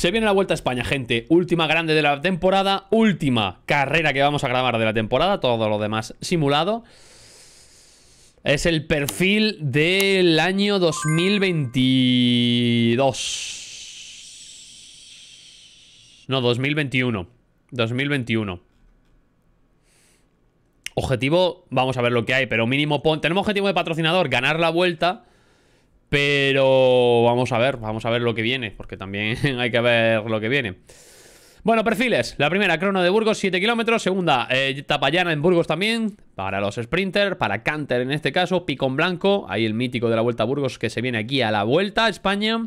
Se viene la Vuelta a España, gente. Última grande de la temporada. Última carrera que vamos a grabar de la temporada. Todo lo demás simulado. Es el perfil del año 2022. No, 2021. 2021. Objetivo, vamos a ver lo que hay, pero mínimo tenemos objetivo de patrocinador, ganar la vuelta. Pero vamos a ver, vamos a ver lo que viene, porque también hay que ver lo que viene. Bueno, perfiles. La primera, crono de Burgos, 7 kilómetros. Segunda, eh, etapa llana en Burgos también. Para los sprinters, para Canter en este caso. Picón blanco, ahí el mítico de la Vuelta a Burgos que se viene aquí a la Vuelta a España.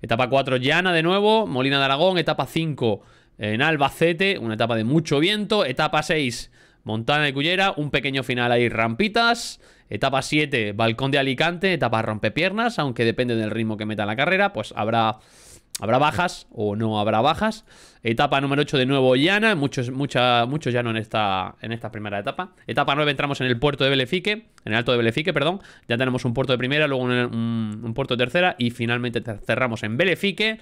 Etapa 4, llana de nuevo. Molina de Aragón. Etapa 5 en Albacete, una etapa de mucho viento. Etapa 6, Montana de Cullera. Un pequeño final ahí, rampitas. Etapa 7, Balcón de Alicante. Etapa rompepiernas, aunque depende del ritmo que meta la carrera. Pues habrá Habrá bajas o no habrá bajas. Etapa número 8 de nuevo llana. Muchos, mucha, mucho llano en esta, en esta primera etapa. Etapa 9 entramos en el puerto de Belefique. En el alto de Belefique, perdón. Ya tenemos un puerto de primera, luego un, puerto de tercera. Y finalmente cerramos en Belefique.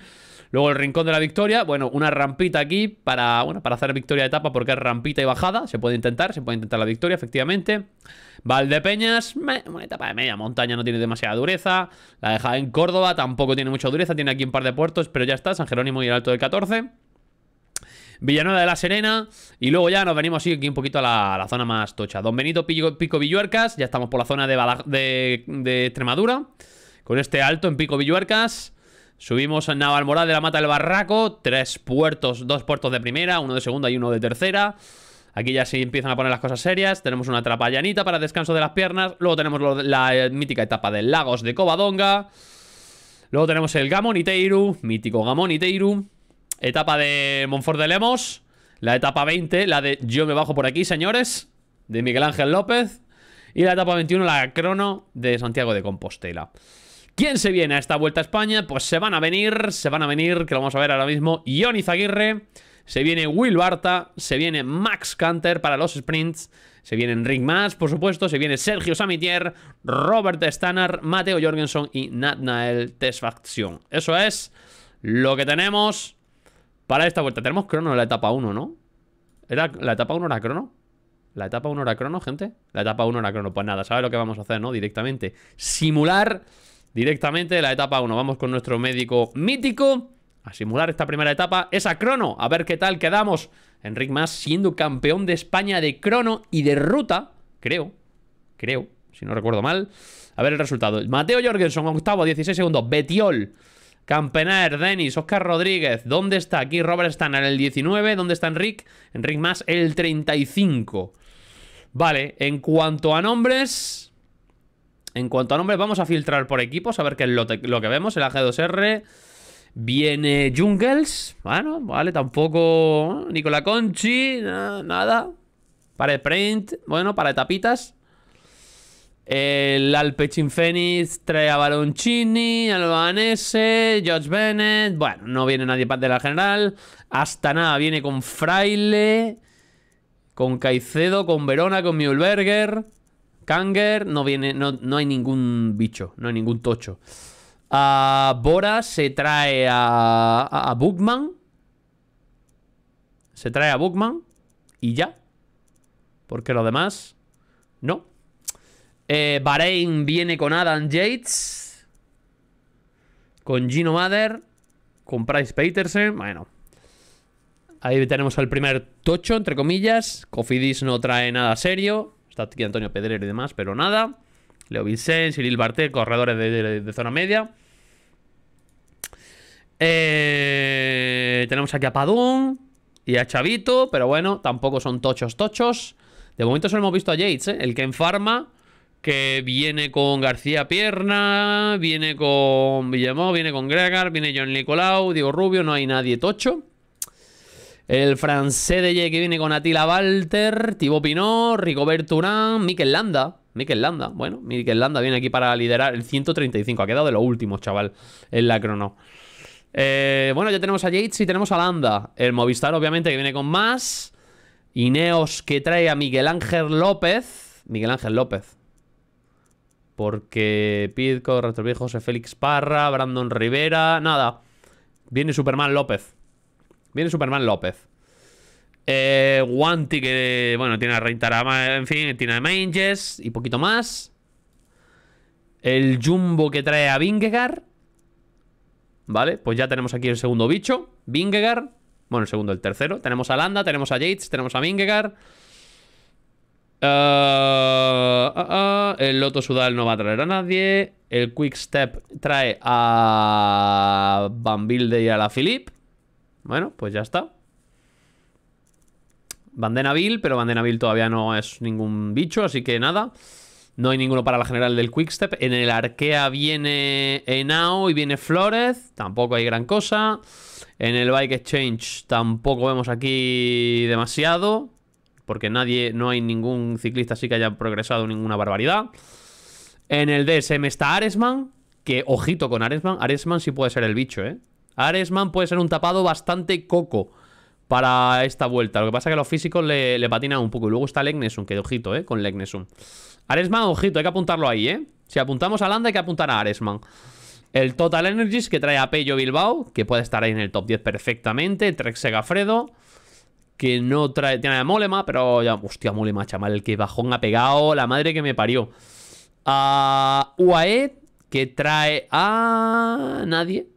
Luego el rincón de la victoria. Bueno, una rampita aquí para, bueno, para hacer victoria de etapa porque es rampita y bajada. Se puede intentar, se puede intentar la victoria, efectivamente. Valdepeñas, una etapa de media montaña, no tiene demasiada dureza. La de en Córdoba tampoco tiene mucha dureza, tiene aquí un par de puertos, pero ya está, San Jerónimo y el Alto del 14. Villanueva de la Serena. Y luego ya nos venimos aquí un poquito a la, zona más tocha. Don Benito Pico, Villuercas. Ya estamos por la zona de, de, Extremadura. Con este alto en Pico Villuercas. Subimos a Navalmoral de la Mata del Barraco. Tres puertos, dos puertos de primera, uno de segunda y uno de tercera. Aquí ya sí empiezan a poner las cosas serias. Tenemos una trapa llanita para descanso de las piernas. Luego tenemos la eh, mítica etapa de Lagos de Covadonga. Luego tenemos el Gamoniteiru, mítico Gamoniteiru. Etapa de Monfort de Lemos. La etapa 20, la de Yo me bajo por aquí, señores. De Miguel Ángel López. Y la etapa 21, la crono de Santiago de Compostela. ¿Quién se viene a esta vuelta a España? Pues se van a venir, se van a venir, que lo vamos a ver ahora mismo. Ioni Zaguirre. Se viene Will Barta, se viene Max Canter para los sprints, se viene Rick Mas, por supuesto, se viene Sergio Samitier, Robert Stannar, Mateo Jorgensen y Natnael Tesfaction. Eso es lo que tenemos para esta vuelta. Tenemos crono en la etapa 1, ¿no? ¿Era, ¿La etapa 1 era crono? ¿La etapa 1 era crono, gente? La etapa 1 era crono. Pues nada, ¿sabes lo que vamos a hacer, no? Directamente. Simular directamente la etapa 1. Vamos con nuestro médico mítico a simular esta primera etapa. Esa crono, a ver qué tal quedamos. Enric Mas siendo campeón de España de crono y de ruta, creo, creo, si no recuerdo mal. A ver el resultado. Mateo Jorgensen, octavo, 16 segundos. Betiol, Campener, Denis, Oscar Rodríguez. ¿Dónde está? Aquí Robert Stan en el 19. ¿Dónde está Enric? Enric Mas el 35. Vale, en cuanto a nombres... En cuanto a nombres, vamos a filtrar por equipos, a ver qué es lo, que vemos. El AG2R... Viene Jungles. Bueno, vale, tampoco. Nicola Conchi, nada. Para sprint, bueno, para etapitas. El Alpecin trae a Baloncini, Albanese, George Bennett. Bueno, no viene nadie de la general. Hasta nada, viene con Fraile, con Caicedo, con Verona, con Mühlberger, Kanger. No viene, no, no hay ningún bicho, no hay ningún tocho. A Bora se trae a, a, Bookman. Se trae a Bookman. Y ya. Porque lo demás. No. Eh, Bahrein viene con Adam Yates. Con Gino Mader. Con Price Peterson. Bueno. Ahí tenemos al primer tocho, entre comillas. Cofidis no trae nada serio. Está aquí Antonio Pedrero y demás, pero nada. Leo Vicente, Cyril Bartel, corredores de zona media. Eh, tenemos aquí a Padún y a Chavito, pero bueno, tampoco son tochos tochos. De momento solo hemos visto a Yates, ¿eh? el que en que viene con García Pierna, viene con Villamó, viene con Gregar, viene John Nicolau, Diego Rubio, no hay nadie tocho. El francés de Ye que viene con Atila Walter, Thibaut Pinot, Rigobert Urán, Mikel Landa. Mikel Landa, bueno, Mikel Landa viene aquí para liderar el 135. Ha quedado de los últimos, chaval, en la crono. Eh, bueno, ya tenemos a Yates y tenemos a Landa. El Movistar, obviamente, que viene con más. Ineos, que trae a Miguel Ángel López. Miguel Ángel López. Porque Pidco, Retroviejo, José Félix Parra, Brandon Rivera. Nada. Viene Superman López. Viene Superman López. Eh, Wanti que, bueno, tiene a Reintarama, en fin, tiene a Manges y poquito más. El Jumbo que trae a Vingegaard. Vale, pues ya tenemos aquí el segundo bicho. Vingegaard. Bueno, el segundo, el tercero. Tenemos a Landa, tenemos a Yates, tenemos a Vingegaard. Ah, ah, ah. el Loto Sudal no va a traer a nadie. El Quick Step trae a Van y a la Philip. Bueno, pues ya está. Vandenaville, pero Vandenaville todavía no es ningún bicho, así que nada. No hay ninguno para la general del Quickstep. En el Arkea viene Enao y viene Flores. Tampoco hay gran cosa. En el Bike Exchange tampoco vemos aquí demasiado. Porque nadie, no hay ningún ciclista así que haya progresado ninguna barbaridad. En el DSM está Aresman. Que ojito con Aresman. Aresman sí puede ser el bicho, ¿eh? Aresman puede ser un tapado bastante coco para esta vuelta. Lo que pasa es que los físicos le, patinan un poco. Y luego está Legnesum, que ojito, ¿eh? Con Legnesum. Aresman, ojito, hay que apuntarlo ahí, ¿eh? Si apuntamos a Landa hay que apuntar a Aresman. El Total Energies que trae a Pello Bilbao, que puede estar ahí en el top 10 perfectamente. Trek Segafredo, que no trae... Tiene a Molema, pero ya... Hostia, Molema, chaval, el que bajón ha pegado, la madre que me parió. A UAE, que trae a... Nadie.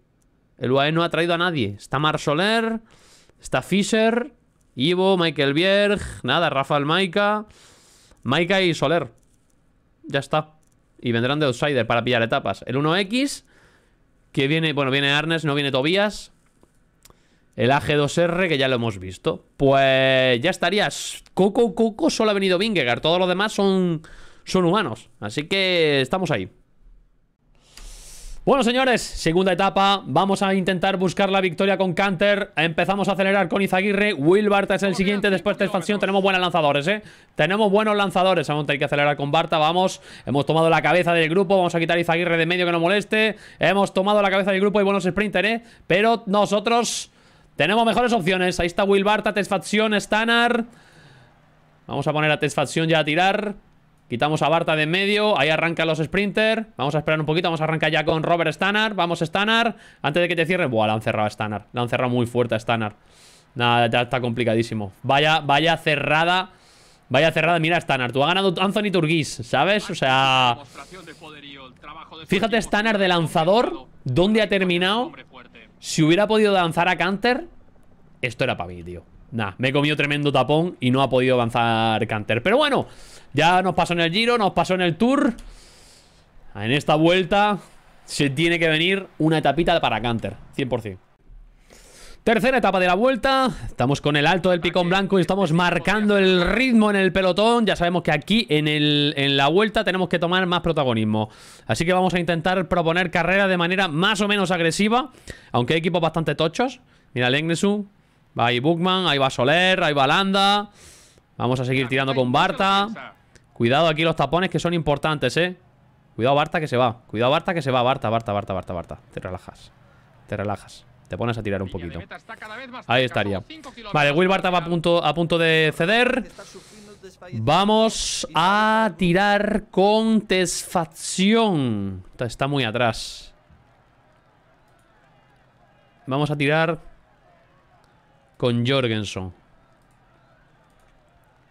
El UAE no ha traído a nadie. Está Mar Soler... Está Fischer, Ivo, Michael Bierg, nada, Rafael Maika, Maika y Soler. Ya está. Y vendrán de outsider para pillar etapas. El 1X, que viene, bueno, viene Arnes, no viene Tobías. El AG2R, que ya lo hemos visto. Pues ya estarías. Coco, Coco, solo ha venido Vingegaard. Todos los demás son, son humanos. Así que estamos ahí. Bueno, señores, segunda etapa. Vamos a intentar buscar la victoria con Canter. Empezamos a acelerar con Izaguirre. Will Barta es el siguiente. Después de expansión tenemos buenos lanzadores, ¿eh? Tenemos buenos lanzadores. Vamos a tener que acelerar con Barta. Vamos. Hemos tomado la cabeza del grupo. Vamos a quitar Izaguirre de medio que no moleste. Hemos tomado la cabeza del grupo y buenos sprinters, ¿eh? Pero nosotros tenemos mejores opciones. Ahí está Will Barta, Tesfacción, Stanar. Vamos a poner a Tesfacción ya a tirar. Quitamos a Barta de en medio, ahí arrancan los sprinters. Vamos a esperar un poquito, vamos a arrancar ya con Robert Stannard. Vamos Stannard, antes de que te cierre. Buah, la han cerrado a Stannard, la han cerrado muy fuerte a Stannard. Nada, ya está complicadísimo. Vaya, vaya cerrada Vaya cerrada, mira Stannard, tú has ganado Anthony Turguís ¿Sabes? O sea... Fíjate Stannard de lanzador ¿Dónde ha terminado? Si hubiera podido lanzar a Canter Esto era para mí, tío. Nah, me he comido tremendo tapón Y no ha podido avanzar Canter. Pero bueno ya nos pasó en el Giro, nos pasó en el Tour. En esta vuelta se tiene que venir una etapita para Canter, 100%. Tercera etapa de la vuelta, estamos con el alto del picón blanco y estamos marcando el ritmo en el pelotón. Ya sabemos que aquí en, la vuelta tenemos que tomar más protagonismo. Así que vamos a intentar proponer carrera de manera más o menos agresiva, aunque hay equipos bastante tochos. Mira el va ahí Bookman, ahí va Soler, ahí va Landa. Vamos a seguir tirando con Barta. Cuidado aquí los tapones que son importantes, ¿eh? Cuidado Barta que se va. Cuidado Barta que se va. Barta, Barta, Barta, Barta, Barta. Te relajas. Te relajas. Te pones a tirar un poquito. Ahí estaría. Vale, Will Barta va a punto, a punto de ceder. Vamos a tirar con Tesfacción. Está muy atrás. Vamos a tirar con Jorgensen.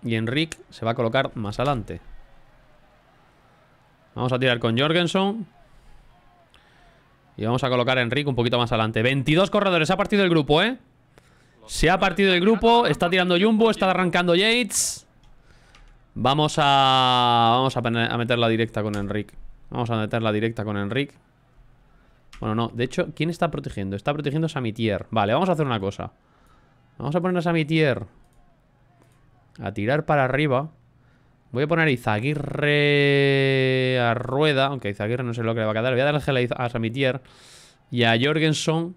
Y Enric se va a colocar más adelante. Vamos a tirar con Jorgensen. Y vamos a colocar a Enric un poquito más adelante. 22 corredores. Ha partido el grupo, ¿eh? Se ha partido el grupo. Está tirando Jumbo. Está arrancando Yates. Vamos a... Vamos a, meter la directa con Enric. Vamos a meter la directa con Enric. Bueno, no. De hecho, ¿quién está protegiendo? Está protegiendo a Samitier. Vale, vamos a hacer una cosa. Vamos a poner a Samitier a tirar para arriba. Voy a poner Izaguirre a rueda. Aunque Izaguirre no sé lo que le va a quedar. Voy a dar gel a Samitier. Y a Jorgensen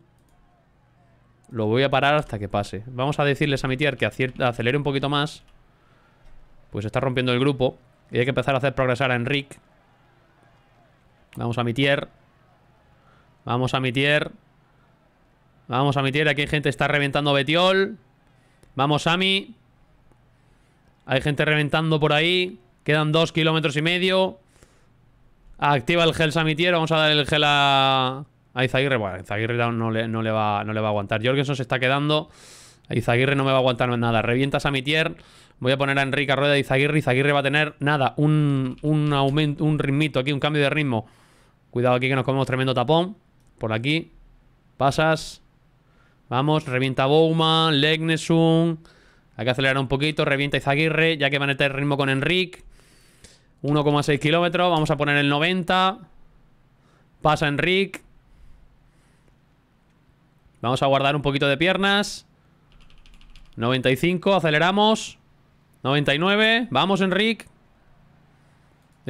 lo voy a parar hasta que pase. Vamos a decirle a Samitier que acelere un poquito más. Pues está rompiendo el grupo. Y hay que empezar a hacer progresar a Enric. Vamos a Mitier. Vamos a Mitier. Vamos a Mitier. Aquí hay gente que está reventando Betiol. Vamos a mi. Hay gente reventando por ahí. Quedan dos kilómetros y medio. Activa el gel Samitier. Vamos a dar el gel a, A Izaguirre, bueno, Izaguirre no le, va, a aguantar. Jorgensen se está quedando. Izaguirre no me va a aguantar nada. Revientas a Mitier. Voy a poner a Enrique a rueda de Izaguirre. Izaguirre va a tener, nada, un, un aumento, un ritmito aquí, un cambio de ritmo. Cuidado aquí que nos comemos tremendo tapón. Por aquí. Pasas. Vamos, revienta Bowman, Legnesun. Hay que acelerar un poquito, revienta Izaguirre, ya que van a tener ritmo con Enrique. 1,6 kilómetros, vamos a poner el 90. Pasa Enrique. Vamos a guardar un poquito de piernas. 95, aceleramos. 99, vamos Enrique.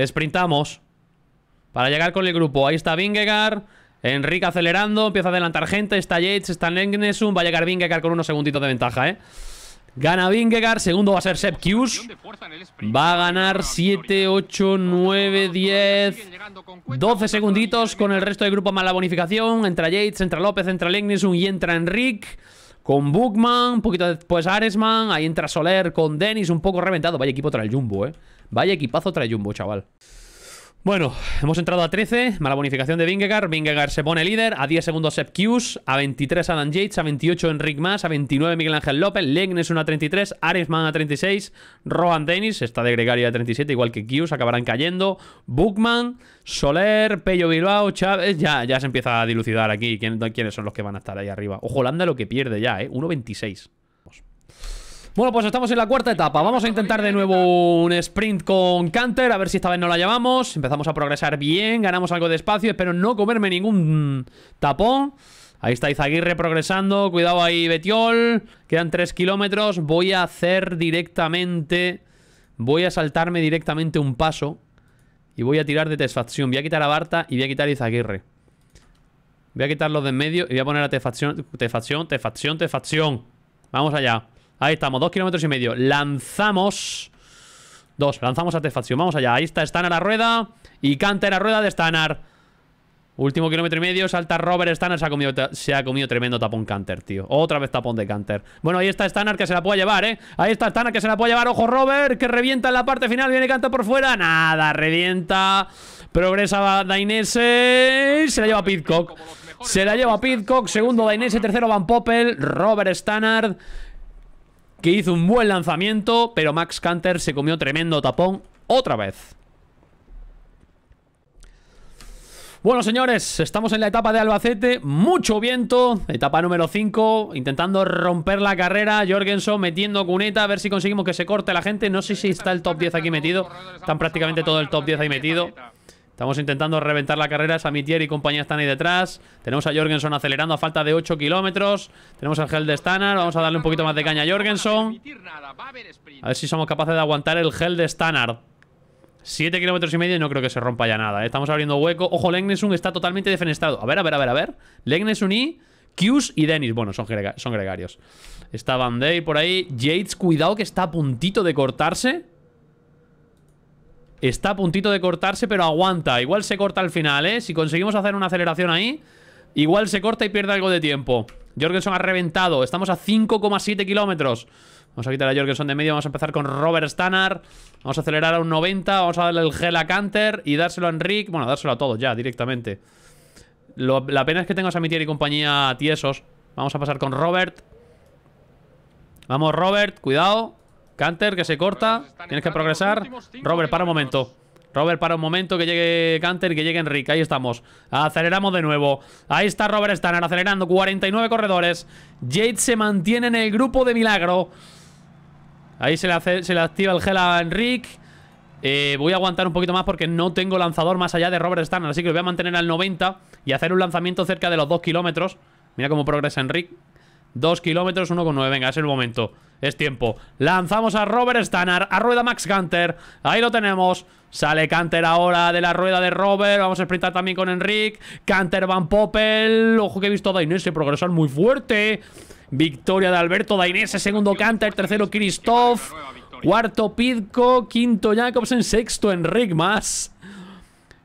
Sprintamos. Para llegar con el grupo. Ahí está Vingegaard. Enrique acelerando, empieza a adelantar gente. Está Yates, está Legnesum. Va a llegar Vingegaard con unos segunditos de ventaja, ¿eh? Gana Vingegaard, segundo va a ser Sepp Kius. Va a ganar 7, 8, 9, 10, 12 segunditos con el resto del grupo más la bonificación. Entra Yates, entra López, entra Legnesum y entra Enrique. Con Bookman, un poquito después Aresman. Ahí entra Soler con Dennis, un poco reventado. Vaya equipo trae Jumbo, eh. Vaya equipazo trae Jumbo, chaval. Bueno, hemos entrado a 13, mala bonificación de Vingegaard. Vingegaard se pone líder, a 10 segundos Sepp Kius, a 23 Adam Yates, a 28 Enric Mas, a 29 Miguel Ángel López, Legnes 1 a 33, Aresman a 36, Rohan Dennis, está de gregario a 37, igual que Kius, acabarán cayendo, Bookman, Soler, Pello Bilbao, Chávez, ya, ya se empieza a dilucidar aquí quiénes son los que van a estar ahí arriba. Ojo, Holanda lo que pierde ya, ¿eh? 1.26. Bueno, pues estamos en la cuarta etapa. Vamos a intentar de nuevo un sprint con Canter. A ver si esta vez no la llevamos. Empezamos a progresar bien. Ganamos algo de espacio. Espero no comerme ningún tapón. Ahí está Izaguirre progresando. Cuidado ahí, Betiol. Quedan 3 kilómetros. Voy a hacer directamente... Voy a saltarme directamente un paso. Y voy a tirar de Tesfacción. Voy a quitar a Barta y voy a quitar a Izaguirre. Voy a quitar los de en medio y voy a poner a Tefacción, Tefacción, Tefacción, Tefacción. Vamos allá. Ahí estamos, dos kilómetros y medio. Lanzamos. Dos, lanzamos a Tefacción. Vamos allá. Ahí está Stanar a rueda. Y Canter a rueda de Stanar. Último kilómetro y medio, salta Robert Stanar, se ha, comido, se ha comido tremendo tapón Canter, tío. Otra vez tapón de Canter. Bueno, ahí está Stanar que se la puede llevar, ¿eh? Ahí está Stanar que se la puede llevar. Ojo, Robert, que revienta en la parte final. Viene Canter por fuera. Nada, revienta. Progresa Dainese. Se la lleva Pitcock. Se la lleva Pitcock. Segundo Dainese, tercero Van Poppel. Robert Stannard que hizo un buen lanzamiento, pero Max Canter se comió tremendo tapón otra vez. Bueno, señores, estamos en la etapa de Albacete, mucho viento, etapa número 5, intentando romper la carrera, Jorgensen metiendo cuneta, a ver si conseguimos que se corte la gente, no sé si está el top 10 aquí metido, están prácticamente todo el top 10 ahí metido. Estamos intentando reventar la carrera. Samitier y compañía están ahí detrás. Tenemos a Jorgensen acelerando a falta de 8 kilómetros. Tenemos al gel Stannard. Vamos a darle un poquito más de caña a Jorgensen. A ver si somos capaces de aguantar el gel de Stannard. 7 kilómetros y medio y no creo que se rompa ya nada. ¿eh? Estamos abriendo hueco. Ojo, Legnesun está totalmente defenestrado. A ver, a ver, a ver, a ver. Legnesun y Q's y Dennis. Bueno, son, son gregarios. Está Van Day por ahí. Yates, cuidado que está a puntito de cortarse. Está a puntito de cortarse, pero aguanta. Igual se corta al final, ¿eh? Si conseguimos hacer una aceleración ahí, igual se corta y pierde algo de tiempo. Jorgensen ha reventado. Estamos a 5,7 kilómetros. Vamos a quitar a Jorgensen de medio. Vamos a empezar con Robert Stannard. Vamos a acelerar a un 90. Vamos a darle el gel a Canter y dárselo a Enric. Bueno, dárselo a todos ya, directamente. la pena es que tengo a Samitier y compañía tiesos. Vamos a pasar con Robert. Vamos, Robert. Cuidado. Canter, que se corta. Tienes que progresar. Robert, para un momento. Robert, para un momento, que llegue Canter, que llegue Enrique. Ahí estamos. Aceleramos de nuevo. Ahí está Robert Stanner acelerando. 49 corredores. Jade se mantiene en el grupo de milagro. Ahí se le, hace, se le activa el gel a Enrique. Eh, voy a aguantar un poquito más porque no tengo lanzador más allá de Robert Stanner. Así que lo voy a mantener al 90 y hacer un lanzamiento cerca de los 2 kilómetros. Mira cómo progresa Enrique. 2 kilómetros, 1,9. Venga, es el momento. Es tiempo. Lanzamos a Robert Stannard. A rueda Max Canter. Ahí lo tenemos. Sale Canter ahora de la rueda de Robert. Vamos a sprintar también con Enric. Canter Van Poppel. Ojo que he visto a Dainese progresar muy fuerte. Victoria de Alberto Dainese. Segundo Canter. Tercero Christoph. Cuarto Pidco. Quinto Jacobsen. Sexto Enric más.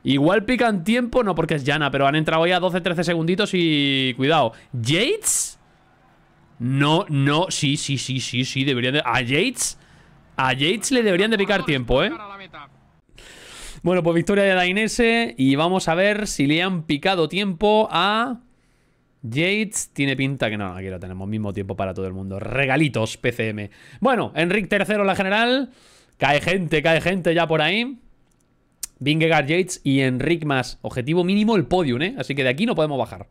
Igual pican tiempo. No porque es llana. Pero han entrado ya 12-13 segunditos y... Cuidado. Yates... No, no, sí, sí, sí, sí, sí, deberían de... A Yates, a Yates le deberían de picar tiempo, ¿eh? Bueno, pues victoria de Dainese y vamos a ver si le han picado tiempo a... Yates tiene pinta que no, aquí lo tenemos, mismo tiempo para todo el mundo. Regalitos, PCM. Bueno, Enric tercero en la general. Cae gente, cae gente ya por ahí. Vingegaard Yates y Enric más. Objetivo mínimo el podium, ¿eh? Así que de aquí no podemos bajar.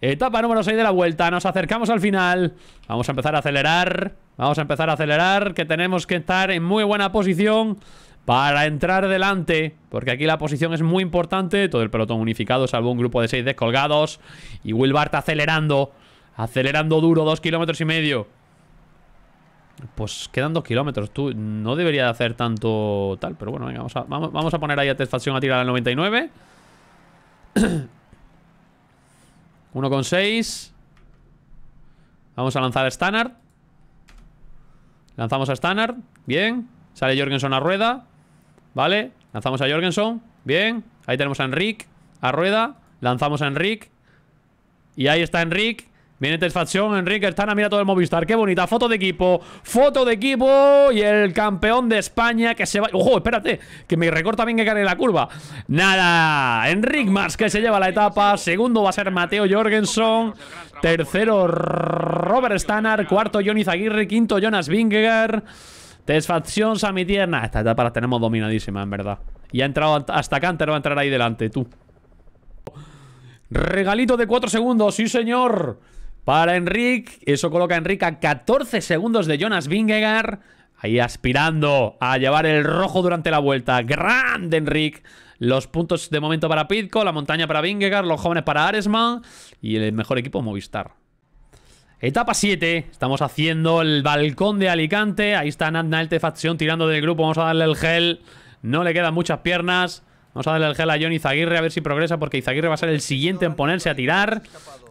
Etapa número 6 de la vuelta. Nos acercamos al final. Vamos a empezar a acelerar. Vamos a empezar a acelerar. Que tenemos que estar en muy buena posición para entrar delante. Porque aquí la posición es muy importante. Todo el pelotón unificado, salvo un grupo de 6 descolgados. Y Will Bart acelerando. Acelerando duro, 2 kilómetros y medio. Pues quedan 2 kilómetros. Tú no debería de hacer tanto tal. Pero bueno, venga, vamos a, vamos, a poner ahí a Testfacción a tirar al 99. 1,6 Vamos a lanzar a Stannard. Lanzamos a Stannard. Bien. Sale Jorgensen a rueda. Vale. Lanzamos a Jorgensen. Bien. Ahí tenemos a Enric A rueda. Lanzamos a Enric Y ahí está Enric Viene Tesfacción, Enrique Estana, mira todo el Movistar. Qué bonita, foto de equipo, foto de equipo Y el campeón de España que se va... ¡Ojo, espérate! Que me recorta bien que en la curva. Nada, Enric Mas que se lleva la etapa. Segundo va a ser Mateo Jorgensen. Tercero Robert Stannard. Cuarto Johnny Zaguirre. Quinto Jonas Vingegaard. Tesfacción, Samitierna Esta etapa la tenemos dominadísima, en verdad. Y ha entrado hasta Canter, va a entrar ahí delante, tú. Regalito de 4 segundos, sí señor para Enric. Eso coloca a Enric a 14 segundos de Jonas Vingegaard. Ahí aspirando a llevar el rojo durante la vuelta. Grande Enric. Los puntos de momento para Pitco, la montaña para Vingegaard, los jóvenes para Aresman y el mejor equipo Movistar. Etapa 7, estamos haciendo el balcón de Alicante. Ahí está Nalte Facción tirando del grupo. Vamos a darle el gel. No le quedan muchas piernas. Vamos a darle el gel a Johnny Zaguirre a ver si progresa porque Izaguirre va a ser el siguiente en ponerse a tirar.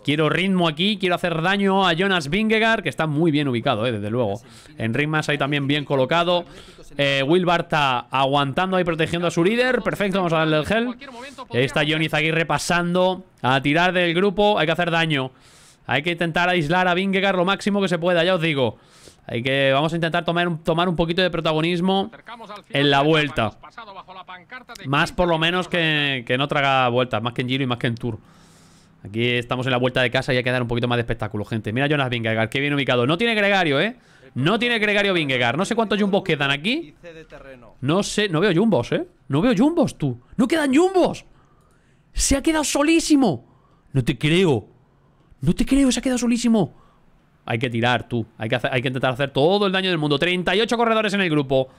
Quiero ritmo aquí, quiero hacer daño a Jonas Vingegaard, que está muy bien ubicado, eh, desde luego. En Ritmas ahí también bien colocado. Eh, Will Barta aguantando ahí, protegiendo a su líder. Perfecto, vamos a darle el gel. Ahí está Johnny Zaguirre pasando a tirar del grupo. Hay que hacer daño. Hay que intentar aislar a Vingegaard lo máximo que se pueda, ya os digo. Hay que, vamos a intentar tomar tomar un poquito de protagonismo en la vuelta. Más por lo menos que, que no traga vueltas, más que en Giro y más que en Tour. Aquí estamos en la vuelta de casa y hay que dar un poquito más de espectáculo, gente. Mira Jonas Vingegaard, qué bien ubicado. No tiene gregario, ¿eh? No tiene gregario Vingegaard. No sé cuántos jumbos quedan aquí. No sé, no veo jumbos, ¿eh? No veo jumbos, tú. ¡No quedan jumbos! ¡Se ha quedado solísimo! No te creo. No te creo, se ha quedado solísimo. Hay que tirar, tú. Hay que, hay que intentar hacer todo el daño del mundo. 38 corredores en el grupo.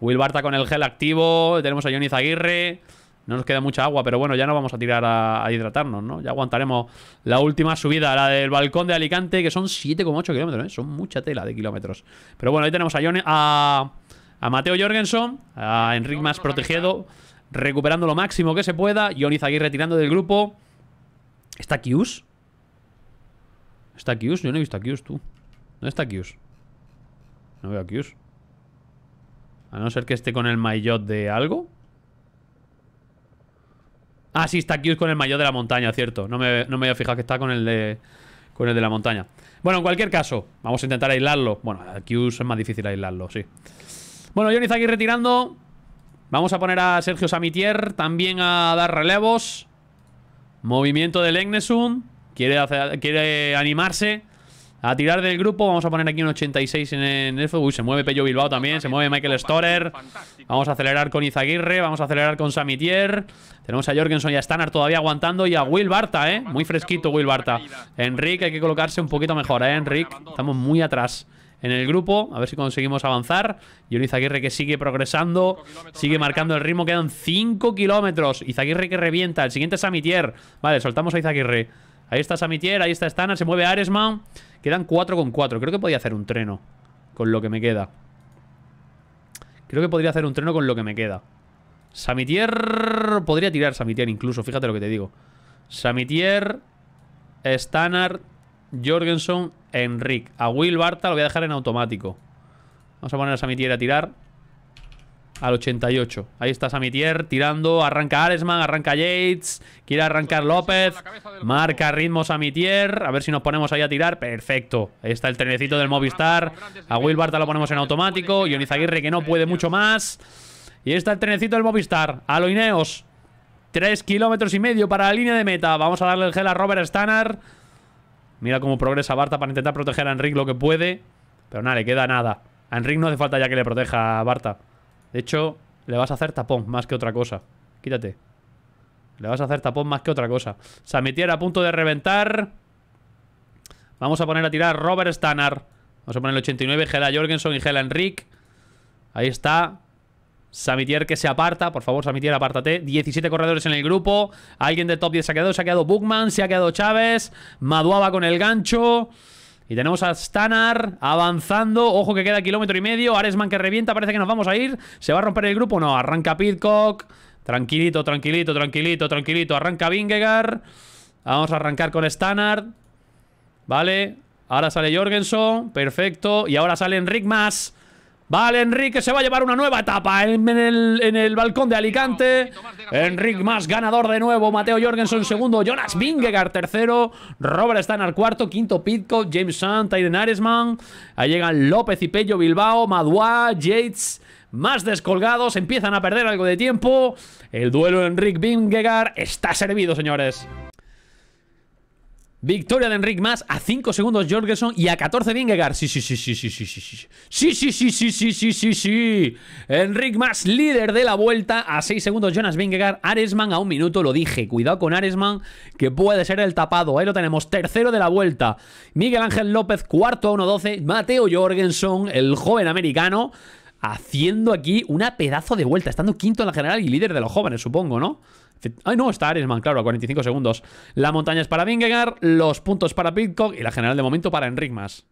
Will Barta con el gel activo. Tenemos a Johnny Zaguirre. No nos queda mucha agua, pero bueno, ya no vamos a tirar a, hidratarnos, ¿no? Ya aguantaremos la última subida, la del balcón de Alicante, que son 7,8 kilómetros, ¿eh? Son mucha tela de kilómetros. Pero bueno, ahí tenemos a, a, a Mateo Jorgensen, a Enric más protegido, recuperando lo máximo que se pueda. Johnny Zaguirre retirando del grupo. ¿Está Kius? ¿Está Kius? Yo no he visto a Kius, tú. ¿Dónde está Kius? No veo a Kius. A no ser que esté con el maillot de algo. Ah, sí, está Q's con el mayor de la montaña, cierto. No me, no me había fijado que está con el de con el de la montaña. Bueno, en cualquier caso, vamos a intentar aislarlo. Bueno, a es más difícil aislarlo, sí. Bueno, Johnny está aquí retirando. Vamos a poner a Sergio Samitier también a dar relevos. Movimiento del Egnesum. Quiere, quiere animarse a tirar del grupo. Vamos a poner aquí un 86 en, el... Uy, se mueve Pello Bilbao también. Se mueve Michael Storer. Vamos a acelerar con Izaguirre. Vamos a acelerar con Samitier. Tenemos a Jorgensen y a Stannard todavía aguantando. Y a Will Barta, ¿eh? Muy fresquito Will Barta. Enrique hay que colocarse un poquito mejor, ¿eh? Enrique, estamos muy atrás en el grupo. A ver si conseguimos avanzar. Y un Izaguirre que sigue progresando. Sigue marcando el ritmo. Quedan 5 kilómetros. Izaguirre que revienta. El siguiente es Samitier. Vale, soltamos a Izaguirre. Ahí está Samitier, ahí está Stannard. Se mueve Aresman. Quedan 4 con 4. Creo que podría hacer un treno con lo que me queda. Creo que podría hacer un treno con lo que me queda. Samitier... Podría tirar Samitier incluso, fíjate lo que te digo. Samitier, Stannard, Jorgensen, Enric. A Will Barta lo voy a dejar en automático. Vamos a poner a Samitier a tirar al 88. Ahí está Samitier tirando. Arranca Aresman, arranca Yates. Quiere arrancar López. Marca ritmo Samitier. A ver si nos ponemos ahí a tirar. Perfecto. Ahí está el trenecito del Movistar. A Will Barta lo ponemos en automático. Ionizaguirre que no puede mucho más. Y está el trenecito del Movistar. A lo Ineos. Tres kilómetros y medio para la línea de meta. Vamos a darle el gel a Robert Stannard. Mira cómo progresa Barta para intentar proteger a Enric lo que puede. Pero nada, le queda nada. A Enric no hace falta ya que le proteja a Barta. De hecho, le vas a hacer tapón más que otra cosa. Quítate. Le vas a hacer tapón más que otra cosa. Samitier a punto de reventar. Vamos a poner a tirar Robert Stannard. Vamos a poner el 89, Gela Jorgensen y Gela Enric. Ahí está. Samitier que se aparta. Por favor, Samitier, apártate. 17 corredores en el grupo. Alguien de top 10 se ha quedado. Se ha quedado Bookman, se ha quedado Chávez. Maduaba con el gancho. Y tenemos a Stannard avanzando. Ojo que queda kilómetro y medio. Aresman que revienta. Parece que nos vamos a ir. ¿Se va a romper el grupo? No. Arranca Pitcock. Tranquilito, tranquilito, tranquilito, tranquilito. Arranca Vingegaard. Vamos a arrancar con Stannard. Vale. Ahora sale Jorgensen. Perfecto. Y ahora sale Enric Mas. Vale, Enrique se va a llevar una nueva etapa en, el, balcón de Alicante. Enric Mas ganador de nuevo. Mateo Jorgensen segundo. Jonas Vingegaard tercero. Robert Stannard cuarto. Quinto Pitcock. James Sant. Aiden Aresman. Ahí llegan López y Pello Bilbao. Madua. Yates más descolgados, empiezan a perder algo de tiempo. El duelo Enric Vingegaard está servido, señores. Victoria de Enric Mas a 5 segundos Jorgensen y a 14 Vingegaard. Sí, sí, sí, sí, sí, sí, sí, sí. Sí, sí, sí, sí, sí, sí, sí. Enric Mas, líder de la vuelta. A 6 segundos Jonas Vingegaard. Aresman a un minuto, lo dije. Cuidado con Aresman, que puede ser el tapado. Ahí lo tenemos. Tercero de la vuelta. Miguel Ángel López, cuarto a 1.12. Mateo Jorgensen, el joven americano haciendo aquí una pedazo de vuelta, estando quinto en la general y líder de los jóvenes, supongo, ¿no? Ay, no, está Aresman, claro, a 45 segundos. La montaña es para Vingegaard, los puntos para Pitcock y la general de momento para Enric Mas.